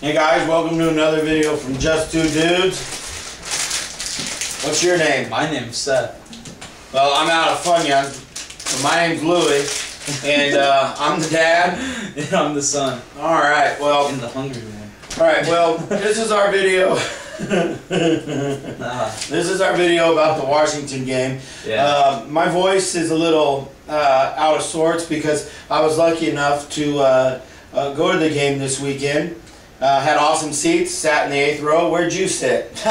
Hey guys, welcome to another video from Just Two Dudes. What's your name? My name's Seth. Well, I'm out of Funyun. but my name's Louie, and uh, I'm the dad. And I'm the son. All right, well, And the hungry one. all right, well, this is our video. Ah, This is our video about the Washington game. yeah. Uh, my voice is a little uh, out of sorts because I was lucky enough to uh, uh, go to the game this weekend. Uh, had awesome seats, sat in the eighth row. Where'd you sit?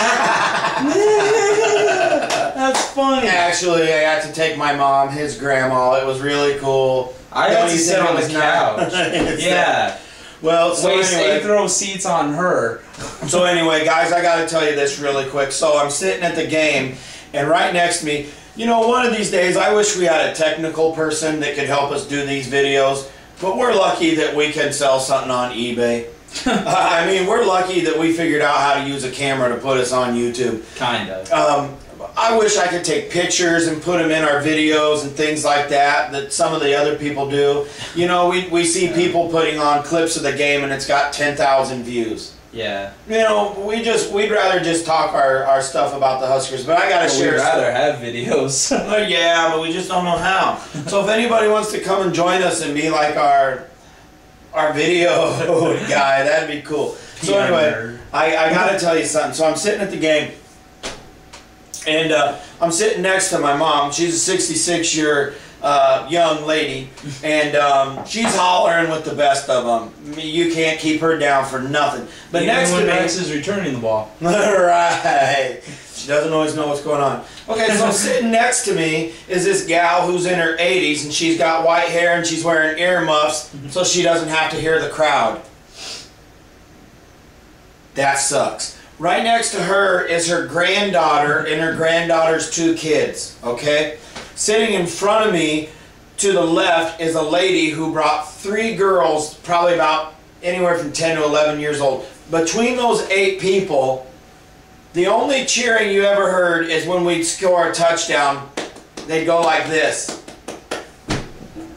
That's funny. Actually, I got to take my mom, his grandma. It was really cool. I Don't got to sit on the couch. yeah. Well, so Waste anyway, eighth row seats on her. so anyway, guys, I got to tell you this really quick. So I'm sitting at the game, and right next to me, you know, one of these days, I wish we had a technical person that could help us do these videos. But we're lucky that we can sell something on eBay. I mean, we're lucky that we figured out how to use a camera to put us on YouTube. Kind of. Um, I wish I could take pictures and put them in our videos and things like that that some of the other people do. You know, we, we see people putting on clips of the game and it's got 10,000 views. Yeah. You know, we just we'd rather just talk our, our stuff about the Huskers, but I gotta But we'd share. rather have videos. Yeah, but we just don't know how. So if anybody wants to come and join us and be like our our video guy, that'd be cool. So anyway. I, I gotta tell you something. So I'm sitting at the game, and uh, I'm sitting next to my mom. She's a 66 year uh, young lady, and um, she's hollering with the best of them. You can't keep her down for nothing. But Even next to when me, Max is returning the ball. right. She doesn't always know what's going on. Okay, so sitting next to me is this gal who's in her 80s and she's got white hair and she's wearing earmuffs mhm. so she doesn't have to hear the crowd. That sucks. Right next to her is her granddaughter and her granddaughter's two kids, okay? Sitting in front of me to the left is a lady who brought three girls, probably about anywhere from 10 to 11 years old. Between those eight people, the only cheering you ever heard is when we'd score a touchdown, they'd go like this.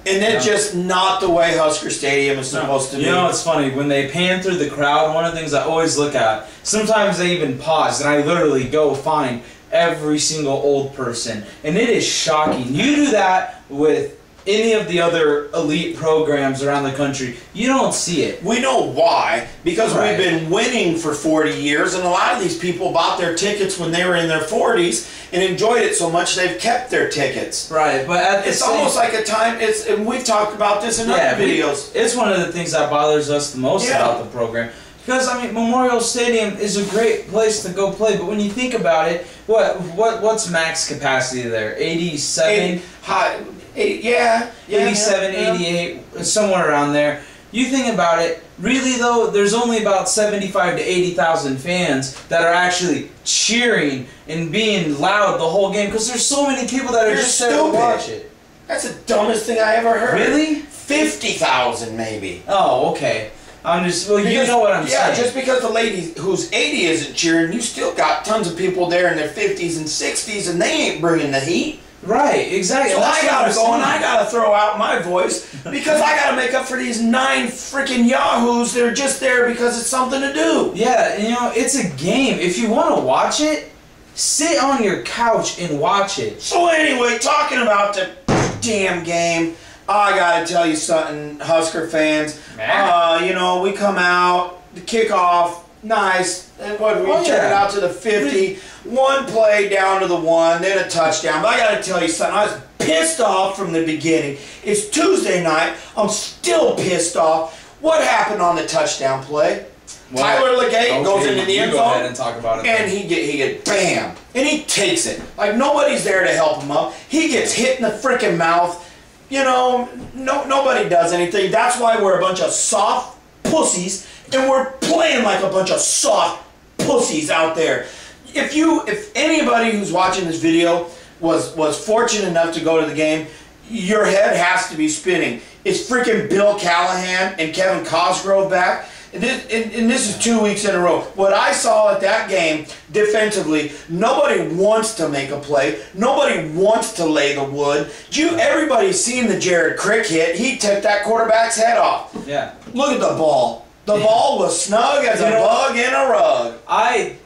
And it's Yeah. just not the way Husker Stadium is supposed to be. You know, it's funny when they pan through the crowd. One of the things I always look at. Sometimes they even pause, and I literally go find every single old person, and it is shocking. You do that with any of the other elite programs around the country, you don't see it. We know why. Because Right. we've been winning for 40 years, and a lot of these people bought their tickets when they were in their 40s and enjoyed it so much they've kept their tickets. Right, but at It's same almost like a time. It's and we've talked about this in other we- videos. It's one of the things that bothers us the most Yeah. about the program. Because I mean, Memorial Stadium is a great place to go play, but when you think about it, what what what's max capacity there? 87, Eight- high, eight, yeah, yeah, 87, yeah, yeah. 88, somewhere around there. You think about it, really though, there's only about 75 to 80,000 fans that are actually cheering and being loud the whole game because there's so many people that are You're just there to watch it. That's the dumbest thing I ever heard. Really? Fifty thousand, maybe. Oh, okay. I'm just well, you know what I'm yeah, saying. just because the lady who's 80 isn't cheering, you still got tons of people there in their 50s and 60s, and they ain't bringing the heat. Right, exactly. So That's I gotta go and. I gotta throw out my voice because I gotta make up for these nine freaking yahoos that are just there because it's something to do. Yeah, you know, it's a game. If you want to watch it, sit on your couch and watch it. So anyway, talking about the damn game, I gotta tell you something, Husker fans. Uh, you know, we come out, the kickoff, nice. And what we Oh, check it yeah. out to the 50, one play down to the one, then a touchdown. But I gotta tell you something, I was pissed off from the beginning. It's Tuesday night, I'm still pissed off. What happened on the touchdown play? Well, Tyler Legate goes into the you end go zone. ahead and talk about it. And then. he get he get bam, and he takes it like nobody's there to help him up. He gets hit in the freaking mouth. You know, no nobody does anything. That's why we're a bunch of soft pussies, and we're playing like a bunch of soft pussies out there. If you, if anybody who's watching this video was was fortunate enough to go to the game, your head has to be spinning. It's freaking Bill Callahan and Kevin Cosgrove back. And this, and, and this is two weeks in a row. What I saw at that game defensively, nobody wants to make a play. Nobody wants to lay the wood. You, everybody's seen the Jared Crick hit. He took that quarterback's head off. Yeah. Look at the ball. The ball was snug as You a know- bug in a rug. I.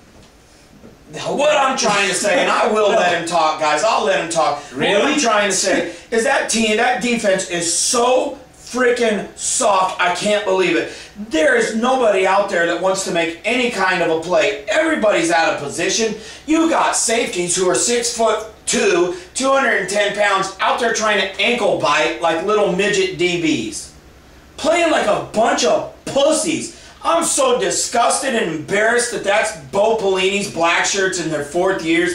What I'm trying to say, and I will let him talk, guys. I'll let him talk. What Really? I'm trying to say is that team, that defense is so freaking soft. I can't believe it. There is nobody out there that wants to make any kind of a play. Everybody's out of position. You got safeties who are six foot two, 210 pounds, out there trying to ankle bite like little midget DBs playing like a bunch of pussies. I'm so disgusted and embarrassed that that's Bo Pelini's black shirts in their fourth years.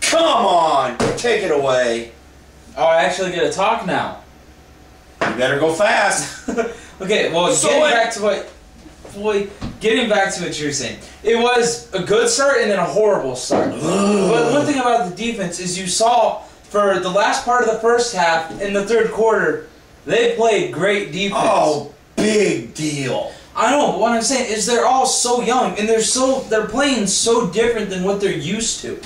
Come on, take it away. Oh, I actually get to talk now. You better go fast. okay, well, So getting back to what, boy, getting back to what you're saying, it was a good start and then a horrible start. but one thing about the defense is you saw for the last part of the first half in the third quarter, they played great defense. Oh, big deal. I know, but what I'm saying is they're all so young and they're so they're playing so different than what they're used to.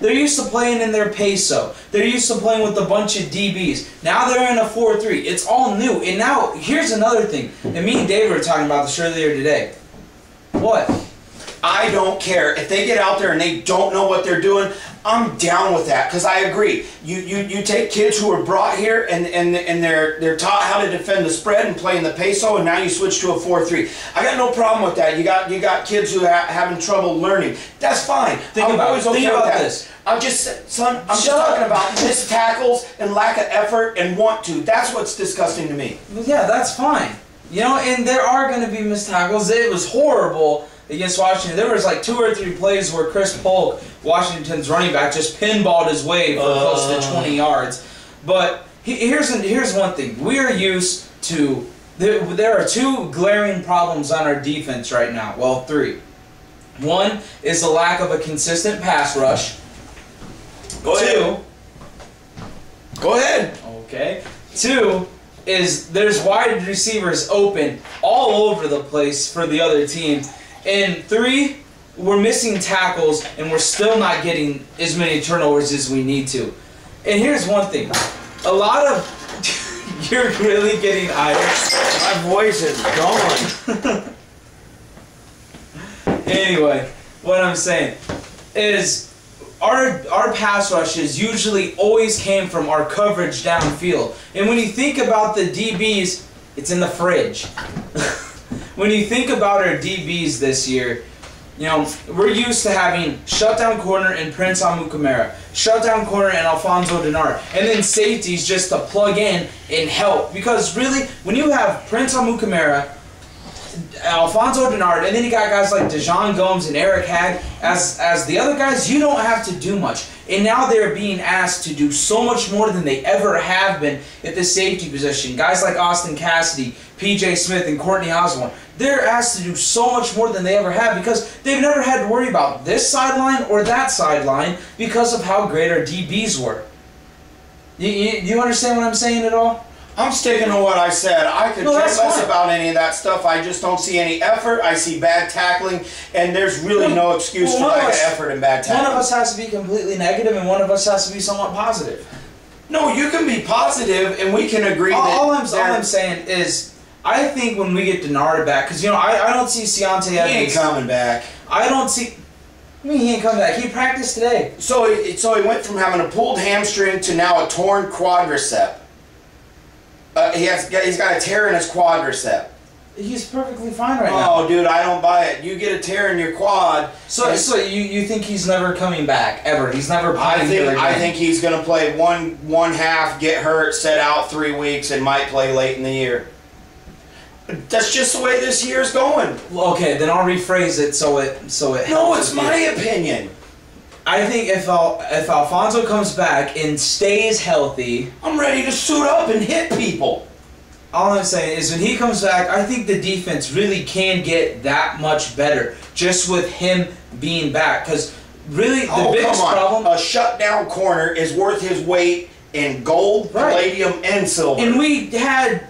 They're used to playing in their peso. They're used to playing with a bunch of DBs. Now they're in a 4-3. It's all new. And now here's another thing. And me and Dave were talking about this earlier today. What? I don't care if they get out there and they don't know what they're doing. I'm down with that because I agree. You, you you take kids who are brought here and, and and they're they're taught how to defend the spread and play in the peso, and now you switch to a four-three. I got no problem with that. You got you got kids who are having trouble learning. That's fine. Think I'm about always okay Think about that. this. I'm just son. I'm just up. talking about missed tackles and lack of effort and want to. That's what's disgusting to me. Yeah, that's fine. You know, and there are going to be missed tackles. It was horrible against Washington. There was like two or three plays where Chris Polk, Washington's running back, just pinballed his way for close to Uh. 20 yards. But he- here's here's one thing: we are used to. There, there are two glaring problems on our defense right now. Well, three. One is the lack of a consistent pass rush. Go Two, ahead. Go ahead. Okay. Two is there's wide receivers open all over the place for the other team. And three, we're missing tackles and we're still not getting as many turnovers as we need to. And here's one thing. A lot of you're really getting iron. My voice is gone. Anyway, what I'm saying is our our pass rushes usually always came from our coverage downfield. And when you think about the DBs, it's in the fridge. when you think about our DBs this year, you know, we're used to having shutdown corner and Prince Amukamara, shutdown corner and Alfonso Dennard, and then safeties just to plug in and help. Because really, when you have Prince Amukamara, Alfonso Dennard, and then you got guys like Dejon Gomes and Eric Hagg as as the other guys. You don't have to do much, and now they're being asked to do so much more than they ever have been at the safety position. Guys like Austin Cassidy, P.J. Smith, and Courtney Osborne. They're asked to do so much more than they ever have because they've never had to worry about this sideline or that sideline because of how great our DBs were. You, you, you understand what I'm saying at all? I'm sticking to what I said. I could No, care less about any of that stuff. I just don't see any effort. I see bad tackling, and there's really no excuse Well, for lack of effort and bad tackling. One of us has to be completely negative, and one of us has to be somewhat positive. no, you can be positive, and we can agree All, that all I'm, all I'm saying is, I think when we get Dennard back, because you know I, I don't see Ciante he ain't coming back. I don't see. I mean, he ain't coming back. He practiced today. So, he, so he went from having a pulled hamstring to now a torn quadricep. Uh, he has, he's got a tear in his quadricep. He's perfectly fine right now. Oh, dude, I don't buy it. You get a tear in your quad. So, so you, you think he's never coming back ever? He's never playing I think. I think he's going to play one one half, get hurt, set out three weeks, and might play late in the year. That's just the way this year's going. Well, okay, then I'll rephrase it so it so it. No, it's my opinion. I think if Al, if Alfonso comes back and stays healthy, I'm ready to suit up and hit people. All I'm saying is when he comes back, I think the defense really can get that much better just with him being back. Because really, the oh, biggest problem. A shutdown corner is worth his weight in gold, Right. palladium, and silver. and we had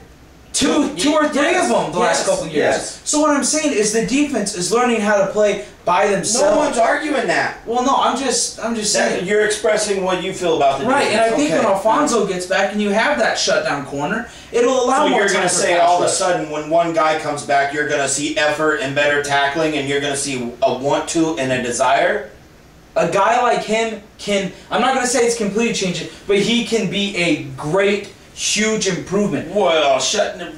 two, two or three Yes, of them the last couple years. yes. So what I'm saying is the defense is learning how to play by themselves. No one's arguing that. well, no, I'm just, I'm just that. saying. You're expressing what you feel about the Right, and I think Okay. when Alfonso gets back and you have that shutdown corner, it'll allow So more you're gonna say pass all of a sudden when one guy comes back, you're gonna see effort and better tackling, and you're gonna see a want to and a desire. a guy like him can I'm not gonna say it's completely changing, but he can be a great, huge improvement. Well, shut.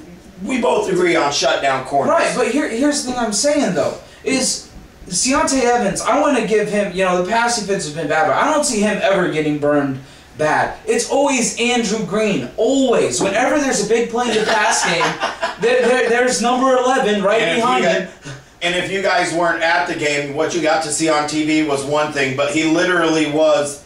We both agree on shutdown corners. Right, but here here's the thing I'm saying though, is Deontay Evans, I wanna give him you know, the pass defense has been bad, but I don't see him ever getting burned bad. It's always Andrew Green. Always. Whenever there's a big play in the pass game, there, there, there's number eleven right And behind him. and if you guys weren't at the game, what you got to see on TV was one thing, but he literally was.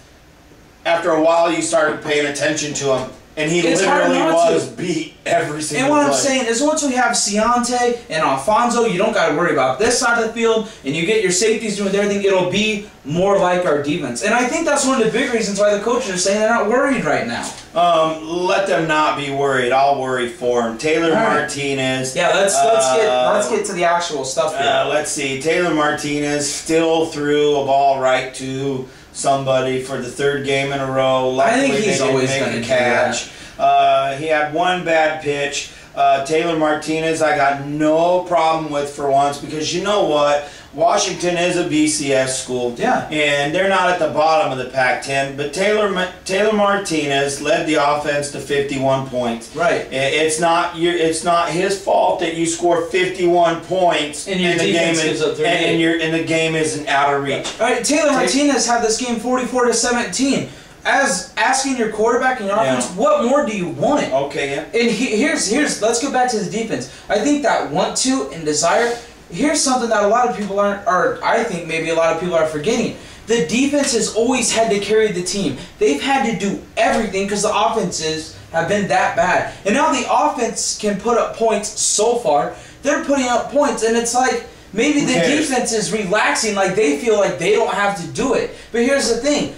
After a while, you started paying attention to him, and he It's literally not to. was beat every single. And what I'm saying is once we have Ciante and Alfonso, you don't got to worry about this side of the field, and you get your safeties doing everything, it'll be more like our defense. And I think that's one of the big reasons why the coaches are saying they're not worried right now. Um, let them not be worried. I'll worry for him. Taylor right. Martinez. Yeah, let's let's get Uh, let's get to the actual stuff here. Uh, let's see. Taylor Martinez still threw a ball right to somebody for the third game in a row. Luckily, think he's always gonna a do catch. Uh, he had one bad pitch. Uh, Taylor Martinez, I got no problem with for once because you know what? Washington is a BCS school. Yeah. And they're not at the bottom of the Pac-10, but Taylor Taylor Martinez led the offense to 51 points. Right. It's not your. It's not his fault that you score 51 points And your the game is, and, and your and the game isn't out of reach. All right, Taylor Martinez had this game 44 to 17. As asking your quarterback and your Yeah. offense, what more do you want? Okay, yeah. And he, here's here's let's go back to the defense. I think that want to and desire. Here's something that a lot of people aren't, or I think maybe a lot of people are forgetting. The defense has always had to carry the team. They've had to do everything because the offenses have been that bad. And now the offense can put up points so far. They're putting up points, and it's like maybe the defense is relaxing, like they feel like they don't have to do it. But here's the thing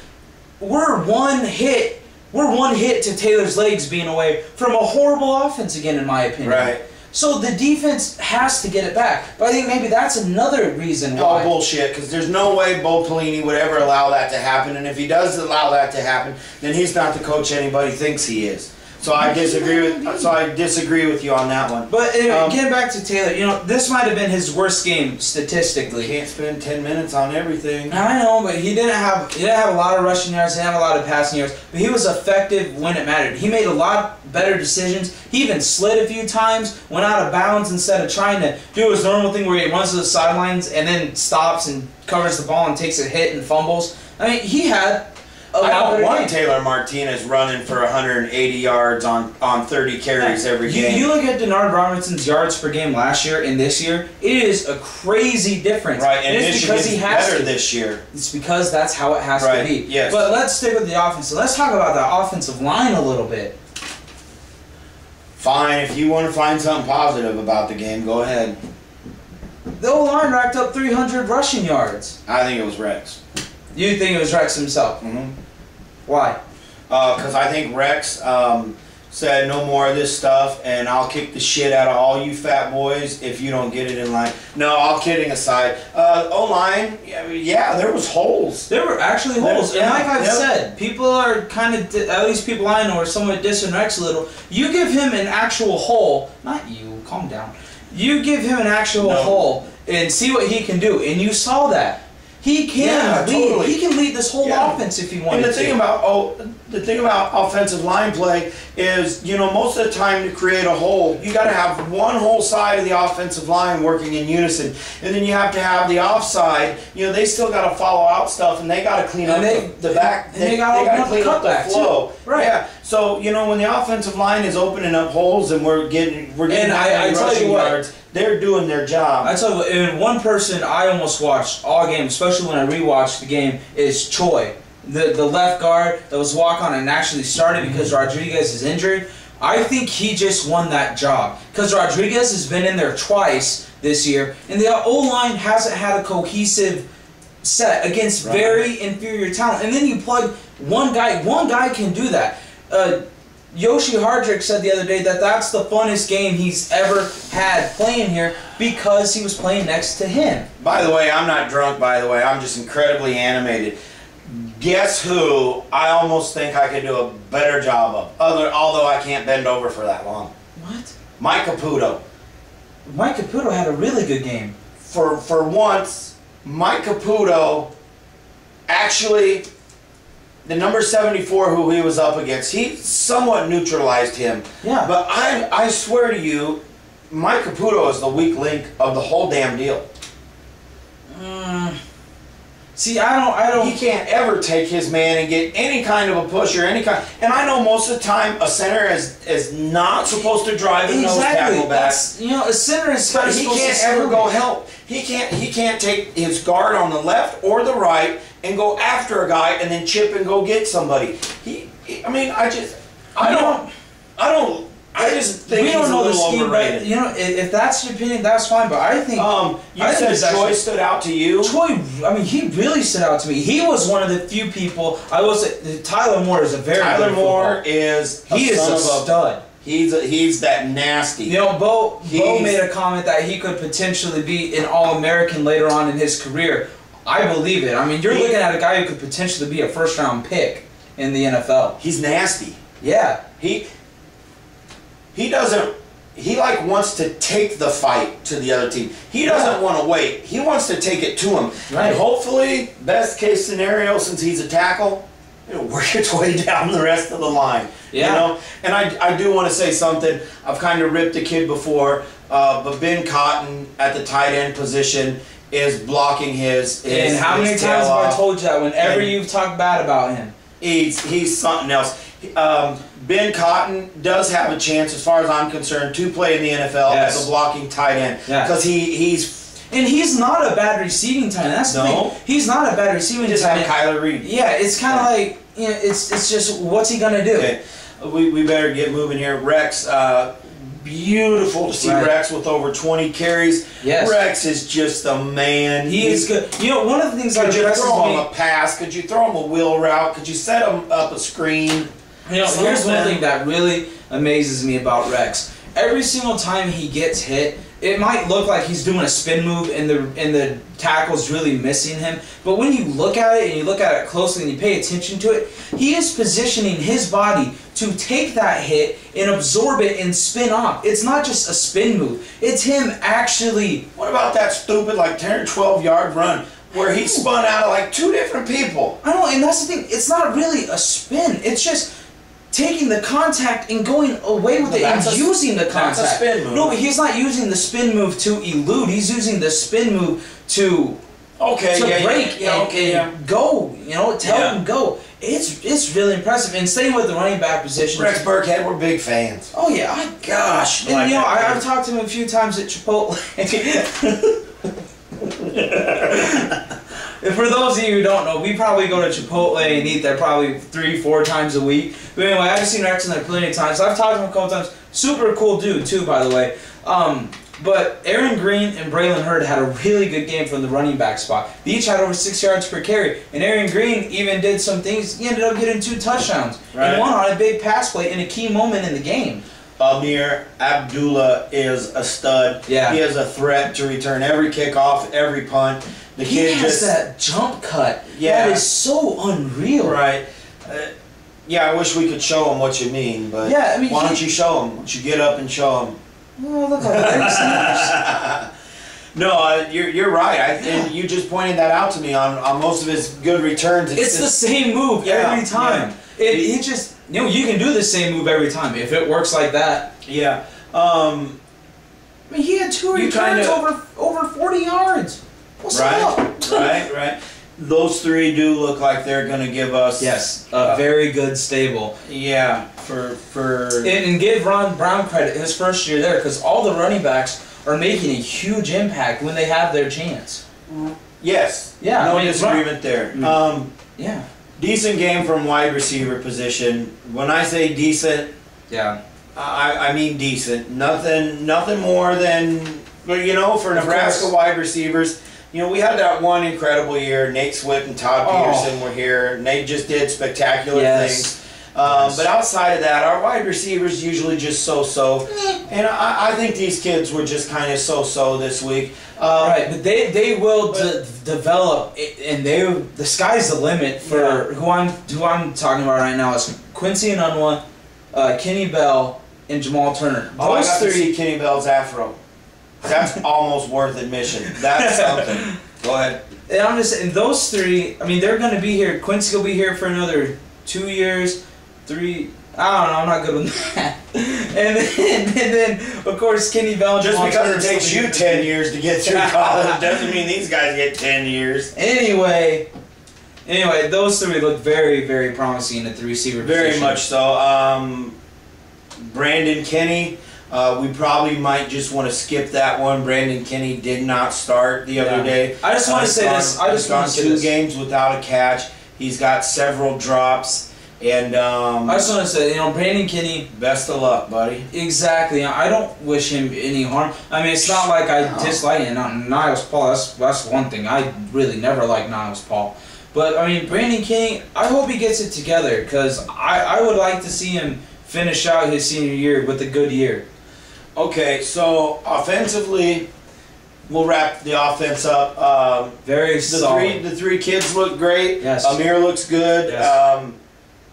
we're one hit. We're one hit to Taylor's legs being away from a horrible offense again, in my opinion. Right. So the defense has to get it back. But I think maybe that's another reason All why. bullshit. Because there's no way Bo Pelini would ever allow that to happen. And if he does allow that to happen, then he's not the coach anybody thinks he is. So I disagree with. So I disagree with you on that one. But anyway, Um, getting back to Taylor, you know, this might have been his worst game statistically. Can't spend 10 minutes on everything. I know, but he didn't have he didn't have a lot of rushing yards, he didn't have a lot of passing yards, but he was effective when it mattered. He made a lot better decisions. He even slid a few times, went out of bounds instead of trying to do his normal thing where he runs to the sidelines and then stops and covers the ball and takes a hit and fumbles. I mean, he had I don't want. Taylor Martinez running for 180 yards on, on 30 carries every You, game. you look at Denard Robinson's yards per game last year and this year, it is a crazy difference. right, and it's because he has better to. this year. It's because that's how it has Right, to be. yes. But let's stick with the offense. Let's talk about the offensive line a little bit. Fine, if you want to find something positive about the game, go ahead. The O line racked up 300 rushing yards. I think it was Rex. You think it was Rex himself? Mm-hmm. Why? Because I think Rex um, said no more of this stuff, and I'll kick the shit out of all you fat boys if you don't get it in line. No, all kidding aside, uh, O line, yeah, yeah, there was holes. There were actually holes, and yeah, like I've yeah. said, people are kind of, at least people I know, are somewhat dissing Rex a little. You give him an actual hole, not you, calm down. You give him an actual No. hole and see what he can do, and you saw that. He can Yeah, lead. totally. He can lead this whole Yeah. offense if he wanted And the to. thing about oh, the thing about offensive line play is, you know, most of the time to create a hole, you got to have one whole side of the offensive line working in unison, and then you have to have the offside. You know, they still got to follow out stuff, and they got to clean And up they- the, the back. and they gotta gotta up the clean up the cutback, too. Right. Yeah. So you know, when the offensive line is opening up holes, and we're getting we're getting And I- I tell you rushing what. yards, they're doing their job. I tell you, and one person I almost watched all game, especially when I rewatched the game, is Choi, the the left guard that was walk on and actually started because Rodriguez is injured. I think he just won that job because Rodriguez has been in there twice this year, and the O line hasn't had a cohesive set against Right. very inferior talent. And then you plug one guy. One guy can do that. Uh, Yoshi Hardrick said the other day that that's the funnest game he's ever had playing here because he was playing next to him. By the way, I'm not drunk. By the way, I'm just incredibly animated. Guess who? I almost think I could do a better job of. Other, although I can't bend over for that long. What? Mike Caputo. Mike Caputo had a really good game. For for once, Mike Caputo actually the number 74 who he was up against, he somewhat neutralized him. Yeah. But I I swear to you, Mike Caputo is the weak link of the whole damn deal. Mm. See, I don't, I don't. He can't ever take his man and get any kind of a push or any kind. And I know most of the time a center is is not supposed to drive the nose tackle back. That's, you know, a center is But he can't to ever go help. He can't. He can't take his guard on the left or the right and go after a guy and then chip and go get somebody. He. he- I mean, I just. I don't. I don't. I just think we he's don't a know the scheme, overrated. but you know, if, if that's your opinion, that's fine. But I think um, you I think said it's Troy actually- stood out to you. Troy, I mean, he really stood out to me. He was one of the few people. I will say, Tyler Moore is a very Tyler Moore is. He is a stud. He's a, he's that nasty. You know, Bo, Bo made a comment that he could potentially be an All American later on in his career. I believe it. I mean, you're looking at a guy who could potentially be a first round pick in the NFL. He's nasty. Yeah. He he doesn't he like wants to take the fight to the other team. He doesn't want to wait. He wants to take it to him. Right. And hopefully, best case scenario, since he's a tackle, it'll work its way down the rest of the line. Yeah. You know? And I, I do want to say something. I've kind of ripped the kid before, uh, but Ben Cotton at the tight end position is blocking his. his and how his many times have I told you that whenever you've talked bad about him? He's he's something else. Um, ben Cotton does have a chance, as far as I'm concerned, to play in the NFL Yes. as a blocking tight end Yeah. because he he's And he's not a bad receiving tight end. That's No. thing. He's not a bad receiving just tight end. Kyler Reed. Yeah, it's kind of like you know, it's it's just what's he gonna do? Okay, we, we better get moving here. Rex, uh, beautiful to see Right. Rex with over 20 carries. Yes. Rex is just a man. He is good. You know, one of the things that Could you impresses throw him me. a pass? Could you throw him a wheel route? Could you set him up a screen? You know, here's one thing that really amazes me about Rex. Every single time he gets hit, it might look like he's doing a spin move and the and the tackle's really missing him. But when you look at it and you look at it closely and you pay attention to it, he is positioning his body to take that hit and absorb it and spin off. It's not just a spin move. It's him actually What about that stupid like 10 or 12 yard run where he spun out of like two different people? I know, and that's the thing. It's not really a spin. It's just taking the contact and going away with it and a- using the contact. a spin move. No, but he's not using the spin move to elude. He's using the spin move to Okay, to yeah, yeah, break yeah, and, okay, and go. You know, to help Yeah. him go. It's it's really impressive. And staying with the running back position. Rex Burkhead, we're big fans. Oh yeah, I Gosh, and like you know, I. I've talked to him a few times at Chipotle. And For those of you who don't know, we probably go to Chipotle and eat there probably three, four times a week. But anyway, I've seen Rex in there plenty of times. I've talked to him a couple times. Super cool dude too, by the way. Um, but Aaron Green and Braylon Heard had a really good game from the running back spot. They each had over six yards per carry, and Aaron Green even did some things. He ended up getting two touchdowns Right. and one on a big pass play in a key moment in the game. Ameer Abdullah is a stud. Yeah. He is a threat to return every kickoff, every punt. The He kid has just that jump cut. Yeah. That is so unreal. right. Uh, yeah, I wish we could show him what you mean, but Yeah, I mean, why he- don't you show him? Why don't you get up and show him? Oh, look. No, uh, you're, you're right. I, and you just pointed that out to me on, on most of his good returns. It's the just- same move Yeah, every time. It, it just you know you can do the same move every time if it works like that. yeah. Um, I mean, he had two returns kinda- over over forty yards. What's right, up? right, right. Those three do look like they're going to give us. Yes, a very good stable. Yeah, for for. And, and give Ron Brown credit his first year there because all the running backs are making a huge impact when they have their chance. yes. Yeah, No I mean, disagreement there. Mm. Um, Yeah. decent game from wide receiver position. When I say decent, Yeah. I, I mean decent. Nothing, nothing more than, but you know, for Of Nebraska course. wide receivers, you know, we had that one incredible year. Nate Swift and Todd Oh. Peterson were here, Nate just did spectacular Yes. things. Um, Yes. But outside of that, our wide receivers usually just so-so, and I, I think these kids were just kind of so-so this week. Um, Right, but they they will de- develop, and they the sky's the limit for who I'm who I'm talking about right now is Quincy Enunwa, uh, Kenny Bell, and Jamal Turner. Oh, I Those got three. Kenny Bell's afro. That's almost worth admission. That's something. Go ahead. And I'm just saying, those three. I mean, they're going to be here. Quincy will be here for another two years, three. I don't know. I'm not good with that. And then, and then, of course, Kenny Bell. Just because it takes you 10 years to get through college doesn't mean these guys get 10 years. Anyway, anyway, those three look very, very promising at the receiver Very position. much so. Um, Brandon Kinnie, uh, we probably might just want to skip that one. Brandon Kinnie did not start the other Yeah. day. I just want to say gone- this. I just want to two this. games without a catch. He's got several drops, and um, I just want to say, you know, Brandon Kinnie. best of luck, buddy. Exactly. I don't wish him any harm. I mean, it's not like I No. dislike him. Niles Paul. That's that's one thing. I really never liked Niles Paul. But I mean, Brandon Kinnie. I hope he gets it together because I I would like to see him finish out his senior year with a good year. Okay, so offensively, we'll wrap the offense up. Um, Very the solid. three the three kids look great. Yes. Ameer looks good. Yes. Um,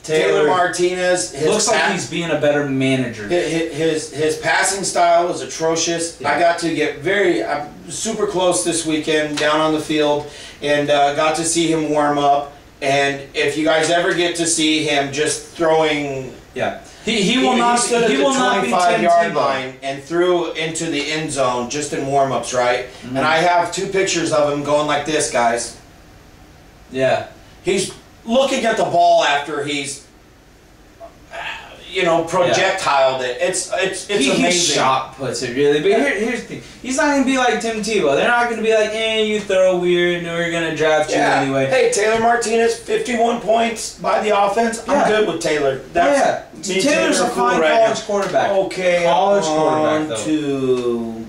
Taylor, Taylor Martinez his looks like he's being a better manager. hi- hi- his his passing style is atrocious. Yeah. I got to get very uh, super close this weekend down on the field and uh, got to see him warm up. And if you guys ever get to see him just throwing Yeah. He, he will not stood he at the will not be 25 yard line and threw into the end zone just in warm ups, right? Mm-hmm. And I have two pictures of him going like this, guys. Yeah. He's looking at the ball after he's, you know, projectiled it. It's it's it's he, he amazing. shot puts it really, but here, here's the thing: he's not gonna be like Tim Tebow. They're not gonna be like, "Eh, you throw weird, and we're gonna draft Yeah. you anyway." Hey, Taylor Martinez, 51 points by the offense. Yeah. I'm good with Taylor. That's, yeah, Taylor's Taylor a cool fine right college now. quarterback. Okay, College on quarterback, though. to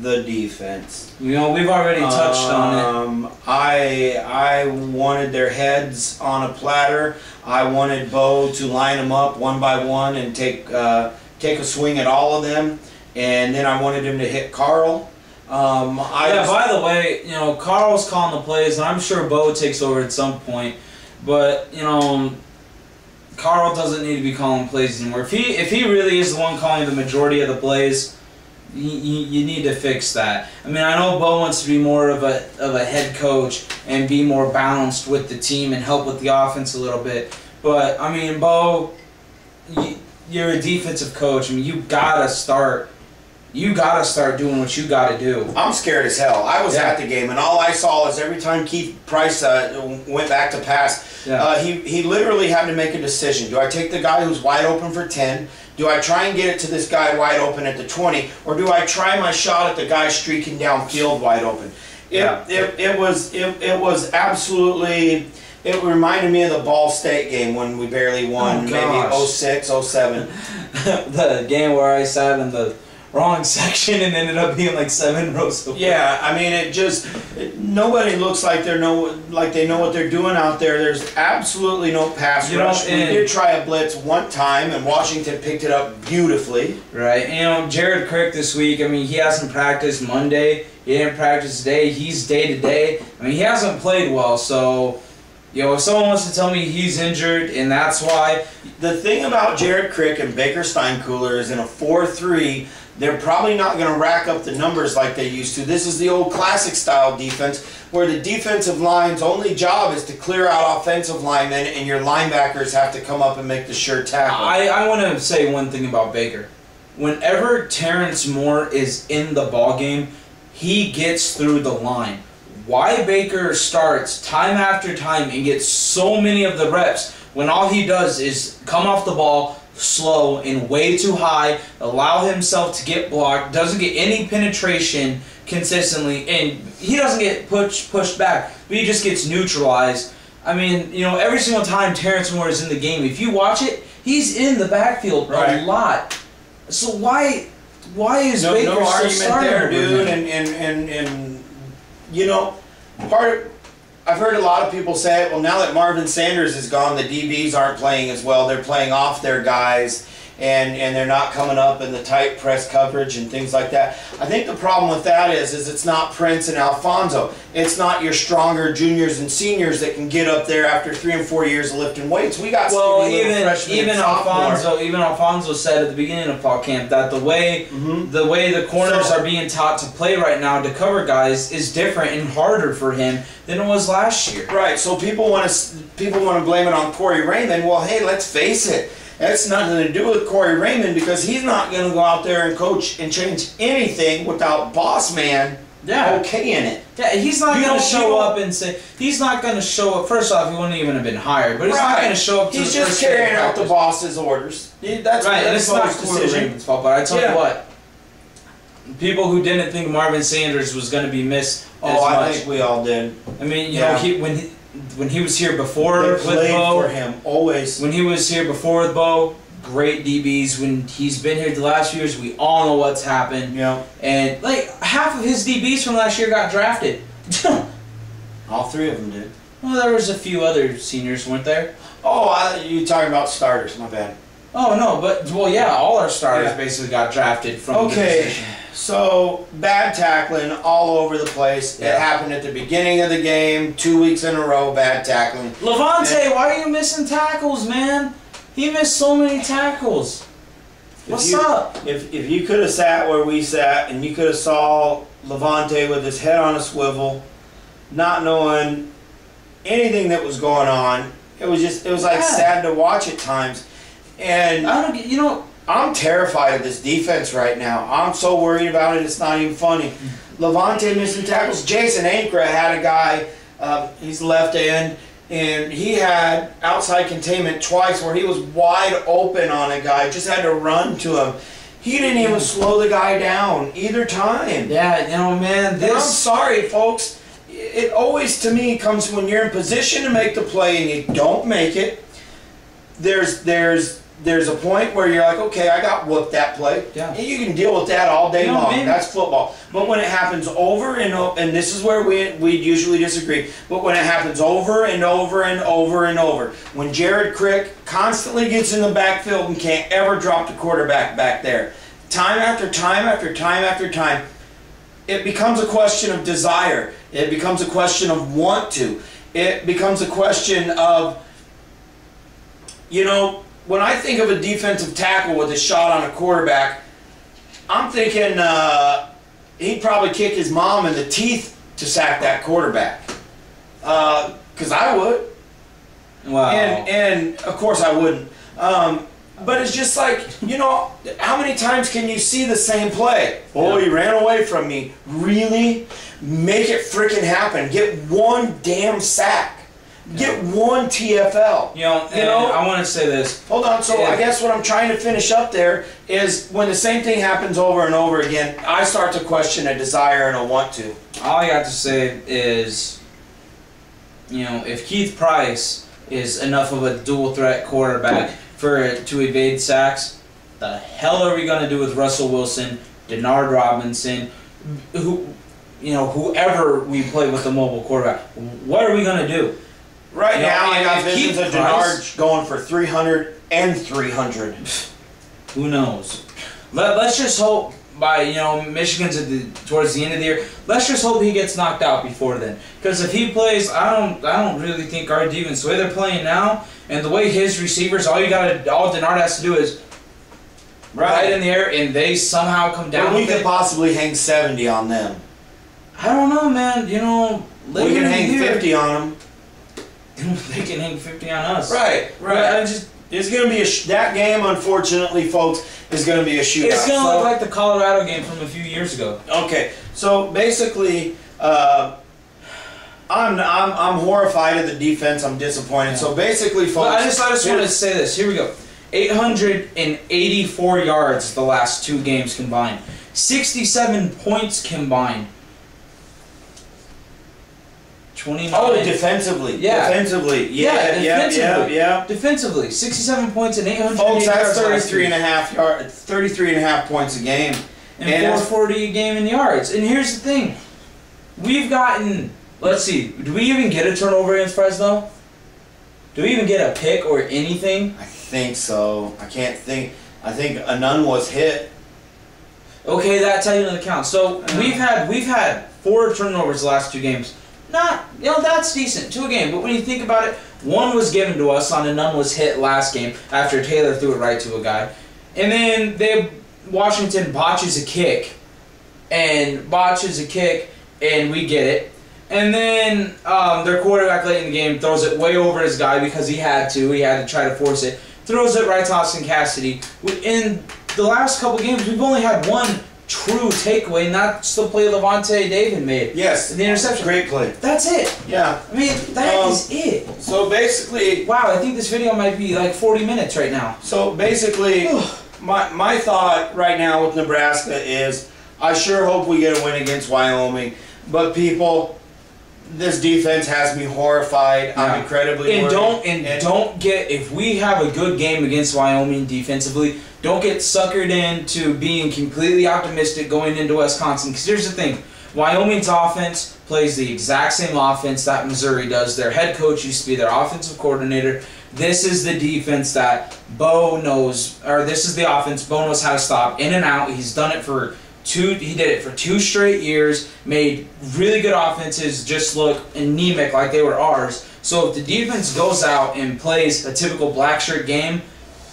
the defense. You know, we've already touched on it. Um, I I wanted their heads on a platter. I wanted Bo to line them up one by one and take uh, take a swing at all of them, and then I wanted him to hit Carl. Um, I yeah. was- By the way, you know, Carl's calling the plays, and I'm sure Bo takes over at some point. But you know, Carl doesn't need to be calling plays anymore. If he if he really is the one calling the majority of the plays, you, you, you need to fix that. I mean, I know Bo wants to be more of a of a head coach and be more balanced with the team and help with the offense a little bit. But I mean, Bo, you, you're a defensive coach. I mean, you gotta start. You gotta start doing what you gotta do. I'm scared as hell. I was Yeah. at the game, and all I saw is every time Keith Price uh, went back to pass, Yeah. uh, he he literally had to make a decision. Do I take the guy who's wide open for ten? Do I try and get it to this guy wide open at the twenty, or do I try my shot at the guy streaking downfield wide open? It, Yeah. it, it was it, it was absolutely. It reminded me of the Ball State game when we barely won, Oh, maybe gosh. 06, 07. the game where I sat in the wrong section and ended up being like seven rows away. Yeah, I mean, it just it, nobody looks like they're know like they know what they're doing out there. There's absolutely no pass You know, rush. we did try a blitz one time, and Washington picked it up beautifully. Right. You know, Jared Crick this week, I mean, he hasn't practiced Monday. He didn't practice today. He's day to day. I mean, he hasn't played well, so. You know, if someone wants to tell me he's injured and that's why, The thing about Jared Crick and Baker Steinkuhler is in a 4-3, they're probably not going to rack up the numbers like they used to. This is the old classic style defense where the defensive line's only job is to clear out offensive linemen and your linebackers have to come up and make the sure tackle. I, I want to say one thing about Baker. Whenever Terrence Moore is in the ball game, he gets through the line. Why Baker starts time after time and gets so many of the reps when all he does is come off the ball slow and way too high, allow himself to get blocked, doesn't get any penetration consistently, and he doesn't get pushed pushed back, but he just gets neutralized. I mean, you know, every single time Terrence Moore is in the game, if you watch it, he's in the backfield Right. a lot. So why why is no, Baker no argument starting there, dude. And, and, and, and you know, part of, I've heard a lot of people say, well, now that Marvin Sanders is gone, the DBs aren't playing as well. They're playing off their guys, and and they're not coming up in the tight press coverage and things like that. I think the problem with that is, is it's not Prince and Alfonso. It's not your stronger juniors and seniors that can get up there after three and four years of lifting weights. We got Well, even even. Alfonso even Alfonso said at the beginning of fall camp that the way Mhm. the way the corners So- are being taught to play right now to cover guys is different and harder for him than it was last year. Right. So people want to people want to blame it on Corey Raymond. Well, hey, let's face it. That's nothing to do with Corey Raymond because he's not going to go out there and coach and change anything without Boss Man Yeah. okaying it. Yeah, he's not gonna show up and say he's not gonna show up. First off, he wouldn't even have been hired, but he's not gonna show up. To He's the just first day of carrying out the boss's orders. He- That's right, and that's it's not Corey decision. Raymond's fault. But I tell Yeah. you what, people who didn't think Marvin Sanders was gonna be missed oh, as Oh, I much. think we all did. I mean, you Yeah. know, he, when he, when he was here before They with Bo, for him always. when he was here before with Bo, great DBs. When he's been here the last few years, we all know what's happened. Know, And like half of his DBs from last year got drafted. all three of them did. well, there was a few other seniors, weren't there? Oh, I, you talking about starters? My bad. Oh no, but well, yeah, all our starters Yeah. basically got drafted from the Okay. So bad tackling all over the place. Yeah. It happened at the beginning of the game, two weeks in a row, bad tackling. Lavonte, why are you missing tackles, man? He missed so many tackles. What's you- up? If, if you could have sat where we sat and you could have saw Lavonte with his head on a swivel, not knowing anything that was going on, it was just it was like Yeah. sad to watch at times. And I don't. You know, I'm terrified of this defense right now. I'm so worried about it. It's not even funny. Lavonte missing tackles. Jason Ankrah had a guy. Uh, he's left end, and he had outside containment twice where he was wide open on a guy. Just had to run to him. He didn't even slow the guy down either time. yeah, you know, man, And I'm sorry, folks. It always to me comes when you're in position to make the play and you don't make it. There's there's there's a point where you're like, okay, I got whooped that play. Yeah. And you can deal with that all day No, long. maybe- That's football. But when it happens over and over, and this is where we we usually disagree. But when it happens over and over and over and over, when Jared Crick constantly gets in the backfield and can't ever drop the quarterback back there, time after time after time after time, it becomes a question of desire. It becomes a question of want to. It becomes a question of, you know, when I think of a defensive tackle with a shot on a quarterback, I'm thinking uh, he'd probably kick his mom in the teeth to sack that quarterback. Because I would. Wow. And, and of course I wouldn't. Um, but it's just like, you know, how many times can you see the same play? Oh, Yeah. he ran away from me. Really? Make it freaking happen. Get one damn sack. Get one TFL. you know, you know- I want to say this. Hold on. So. I guess what I'm trying to finish up there is when the same thing happens over and over again, I start to question a desire and a want to. All I got to say is, you know, if Keith Price is enough of a dual threat quarterback for to evade sacks, the hell are we gonna do with Russell Wilson, Denard Robinson, who, you know, whoever we play with the mobile quarterback? What are we gonna do? Right You know, now, I got visions of Denard going for 300 and 300. Who knows? Let, let's just hope by you know Michigan's at the towards the end of the year. Let's just hope he gets knocked out before then. Because if he plays, I don't I don't really think our defense the way they're playing now and the way his receivers, all you gotta all Denard has to do is right in the air and they somehow come down. But we could it. possibly hang 70 on them. I don't know, man. You know, We can hang year, 50 on them. they can hang fifty on us. Right, right. I just It's going to be a sh- that game, unfortunately, folks, is going to be a shootout. it's gonna So- look like the Colorado game from a few years ago. Okay, so basically, uh, I'm, I'm I'm horrified at the defense. I'm disappointed. So basically, folks, Well, I just I just want to say this. Here we go. 884 yards the last two games combined. 67 points combined. 29. Oh, defensively. Yeah. Defensively. Yeah, Yeah, yeah, yeah, defensively. yeah. Defensively, 67 points and 800 Folks, that's yards last 33 and a half yard, 33 and a half points a game. and and- 440 a game in the yards. And here's the thing. We've gotten let's see. Do we even get a turnover against Fresno? Do we even get a pick or anything? I think so. I can't think. I think a nun was hit. Okay, that's that technically counts. So Uh. we've had we've had four turnovers the last two games. Not you know that's decent to a game, but when you think about it, one was given to us on a none was hit last game after Taylor threw it right to a guy, and then they Washington botches a kick, and botches a kick, and we get it. And then um, their quarterback late in the game throws it way over his guy because he had to. He had to try to force it. Throws it right to Austin Cassidy. In the last couple games, we've only had one true takeaway, not the play Lavonte David made. Yes. The interception. Great play. That's it. Yeah. I mean, that Um, is it. So basically, Wow, I think this video might be like 40 minutes right now. so basically, my my thought right now with Nebraska is, I sure hope we get a win against Wyoming. But people, this defense has me horrified. Yeah. I'm incredibly And worried. don't and, don't get if we have a good game against Wyoming defensively, don't get suckered into being completely optimistic going into Wisconsin. Because here's the thing, Wyoming's offense plays the exact same offense that Missouri does. Their head coach used to be their offensive coordinator. This is the defense that Bo knows, or this is the offense Bo knows how to stop in and out. He's done it for two. He did it for two straight years. Made really good offenses just look anemic like they were ours. So if the defense goes out and plays a typical black shirt game,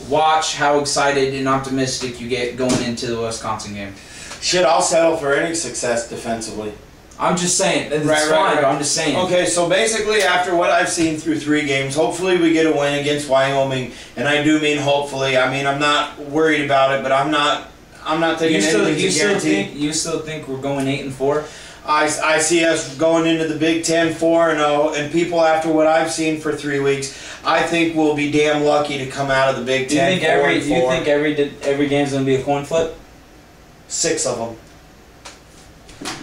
watch how excited and optimistic you get going into the Wisconsin game. Shit, I'll settle for any success defensively. I'm just saying, it's Right, fine, right, right. I'm just saying. Okay, so basically, after what I've seen through three games, hopefully we get a win against Wyoming, and I do mean hopefully. I mean I'm not worried about it, but I'm not. I'm not thinking You still, anything's you still guarantee. think you still think we're going eight and four? I, I see us going into the Big Ten 4 and 0, and people, after what I've seen for three weeks, I think we'll be damn lucky to come out of the Big Do you Ten think 4 every do you think every every game's gonna be a coin flip? Six of them.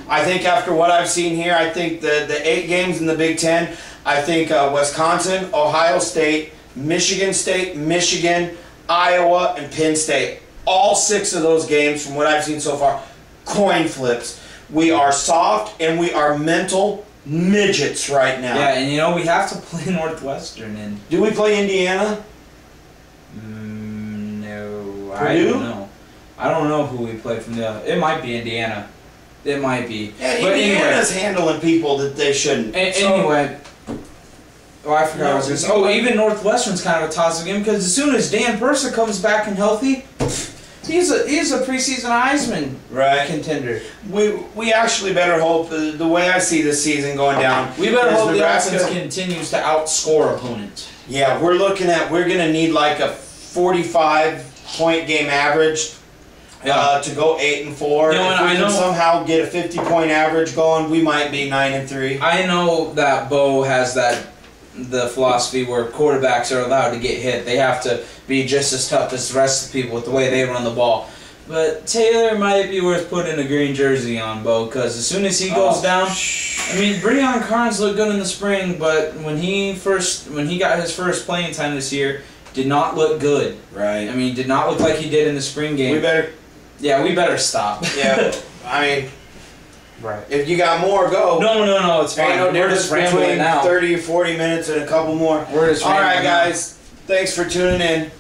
I think after what I've seen here, I think the, the eight games in the Big Ten, I think uh, Wisconsin, Ohio State, Michigan State, Michigan, Iowa, and Penn State. All six of those games, from what I've seen so far, coin flips. We are soft and we are mental midgets right now. Yeah, and you know we have to play Northwestern and Do we play Indiana? mm, no, I don't know. I don't know who we play from the. It might be Indiana. It might be. Yeah, But anyway. Indiana's handling people that they shouldn't. A- So- anyway. Oh, I forgot I was gonna say. Oh, even Northwestern's kind of a toss-up game because as soon as Dan Persa comes back and healthy, he's a he's a preseason Heisman right. contender. We we actually better hope uh, the way I see this season going down. We better hope Nebraska- the offense continues to outscore opponents. Yeah, we're looking at we're gonna need like a forty-five point game average. Uh, to go eight and four. You know, if and we I can know- somehow get a fifty point average going, we might be nine and three. I know that Bo has that the philosophy where quarterbacks are allowed to get hit. They have to be just as tough as the rest of the people with the way they run the ball. But Taylor might be worth putting a green jersey on, Bo, because as soon as he goes Oh, down. I mean, Brion Carnes looked good in the spring, but when he first when he got his first playing time this year, did not look good. Right. I mean, did not look like he did in the spring game. We better. yeah, we better stop. Yeah. I mean, right. if you got more, go. No, no, no, it's fine. Ain't no We're difference just rambling between now. thirty or forty minutes and a couple more. We're just All right, rambling now. guys. Thanks for tuning in.